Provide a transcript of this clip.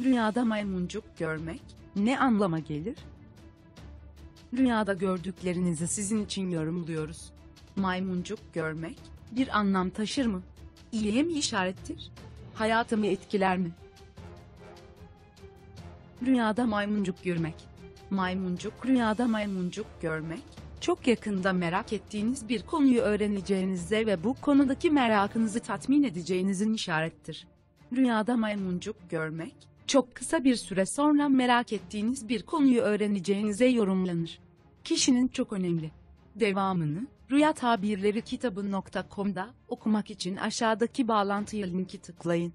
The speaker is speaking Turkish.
Rüyada maymuncuk görmek ne anlama gelir? Rüyada gördüklerinizi sizin için yorumluyoruz. Maymuncuk görmek bir anlam taşır mı? İyiye mi işarettir? Hayatımı etkiler mi? Rüyada maymuncuk görmek. Maymuncuk rüyada maymuncuk görmek, çok yakında merak ettiğiniz bir konuyu öğreneceğinize ve bu konudaki merakınızı tatmin edeceğinizin işarettir. Rüyada maymuncuk görmek, çok kısa bir süre sonra merak ettiğiniz bir konuyu öğreneceğinize yorumlanır. Kişinin çok önemli. Devamını, Rüya Tabirleri kitabı.com'da okumak için aşağıdaki bağlantıya linki tıklayın.